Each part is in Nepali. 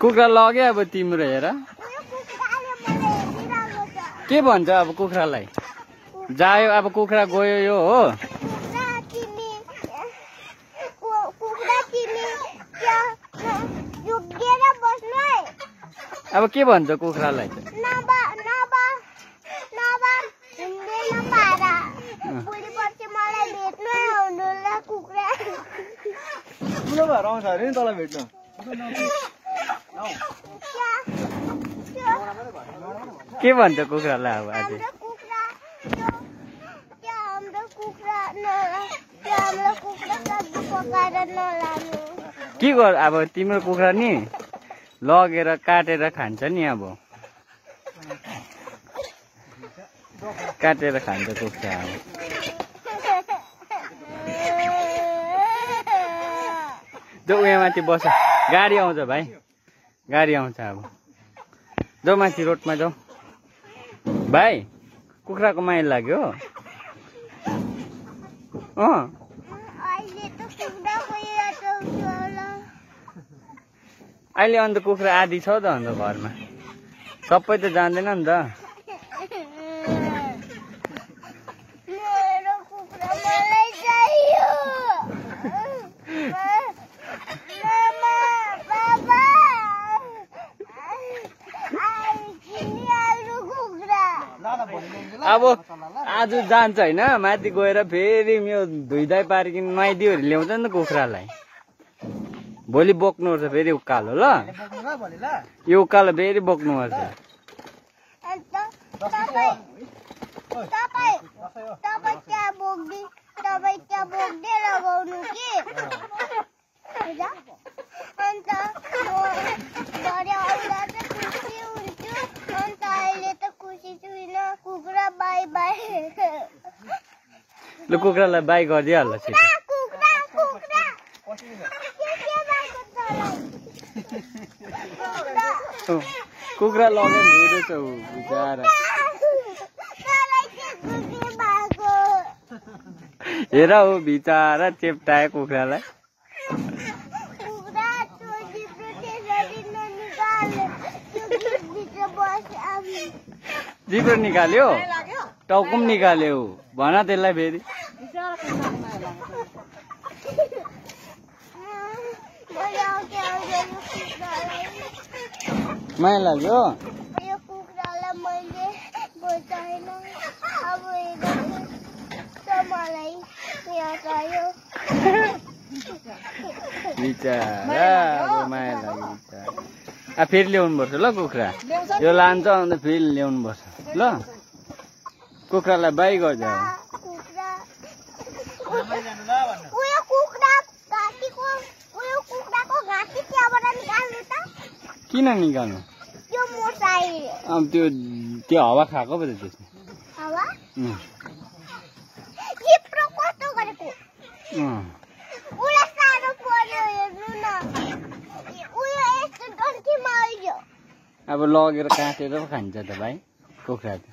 कुखुरा लग्यो अब तिम्रो हेर। के भन्छ अब कुखुरालाई? जायो अब कुखुरा गयो यो हो। अब के भन्छ कुखुरालाई? कुखुरा ठुलो भएर आउँछ अरे नि तल भेट्नु। के भन्छ कुखुरालाई अब नलानु। के गर अब तिम्रो कुखुरा नि लगेर काटेर खान्छ नि अब। काटेर खान्छ कुखुरा अब। जो उयो माथि बस। गाडी आउँछ भाइ। गाडी आउँछ अब। जाऊ माथि रोडमा जाऊ। भाइ कुखुराको माया लाग्यो। अँ। अहिले होला। अहिले अन्त कुखुरा आधी छ त अन्त घरमा। सबै त जान्दैन नि त मेरो कुखुरा मलाई चाहियो मामा बाबा आई किनिहाल्नु कुखुरा अब आज जान्छ होइन माथि गएर फेरि यो धुइधाइ पारिकन नुहाइदियो भने ल्याउँछ नि त कुखुरालाई। भोलि बोक्नुपर्छ फेरि उकालो ल। यो उकालो फेरि बोक्नुपर्छ। अन्त तपाईँ तपाईँ तपाईँ त्यहाँ बोक्दै तपाईँ त्यहाँ बोक्दै लगाउनु कि बुझ्यो? अन्त म भरे आउँदा चाहिँ खुसी हुन्छु अन्त अहिले त खुसी छुइनँ कुखुरा बाई बाई ल कुखुरालाई बाई गरिदिइहाल्छ छिटो। कुखुरा कुखुरा के के भएको छ होला? कुखुरा अँ, कुखुरा लगेर ढुँदैछ ऊ बिचरा मलाई के खुसी भएको हेर ऊ बिचरा चेप्टायो कुखुरालाई जिब्रो निकाल्यो? टाउको पनि निकाल्यो। भन त्यसलाई फेरि। माया लाग्यो? यो अब माया लाग्यो आ फेरि ल कुखुरा। यो लान्छ अन्त फेरि ल्याउनु पर्छ। ल। कुखुरालाई बाई कुखुरा उयो कुखुरा घाँटीको उयो कुखुराको घाँटी त्यहाँबाट निकाल्नु त किन निकाल्नु त्यो मोटाइ अब त्यो त्यो हावा खाएको पो त त्यसमा हावा उम्, जिब्रो कस्तो गरेको अँ। उसलाई साह्रो पर्यो हेर्नु न उयो यस्तो डन्ठीमा आइयो अब लगेर काटेर पो खान्छ त भाइ कुखुरा त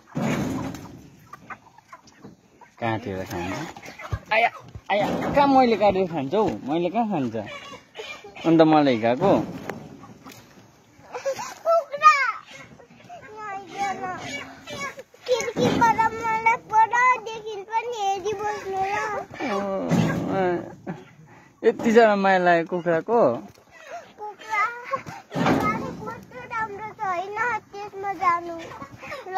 काटेर खान्छ आया आया कहाँ मैले काटेर खान्छ हौ? मैले कहाँ खान्छ? अन्त मलाई हिँडाएको कुखुरा यहाँ आइज न खिड्कीबाट मलाई परदेखि पनि हेरिबस्नु ल यति साह्रो माया लाग्यो कुखुराको कुखुरा गाडी कस्तो राम्रो छ होइन त्यसमा जानु ल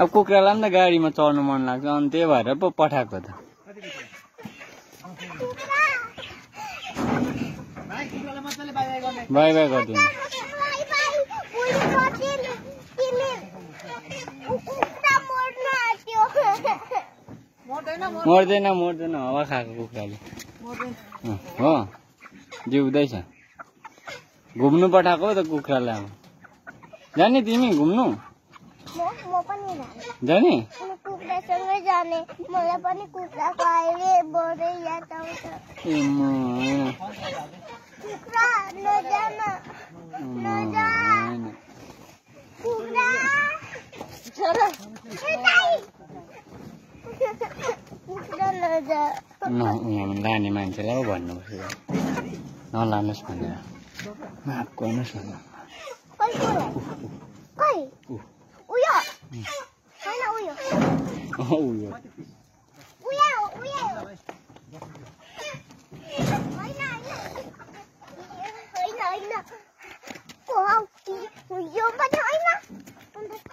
अब कुखुरालाई पनि त गाडीमा चढ्नु मन लाग्छ। अनि त्यही भएर पो पठाएको त। बाई बाई गरिदिनु। मर्दैन मर्दैन। हावा खाएको कुखुराले। हो। जिउँदैछ। घुम्नु पठाएको त कुखुरालाई अब। जाने तिमी घुम्नु? म म पनि जाने। कुखुरासँगै जाने। मलाई पनि कुखुराको अहिले बढै याद आउँछ कुखुरा नजान नजा। कुखुरा। कुखुरा न यहाँ लाने मान्छेलाई पो भन्नुपर्छ। नलानुहोस् भनेर। माफ गर्नुहोस् न। खै कसलाई खै ऊ। उयो होइन उयो अँ, उयो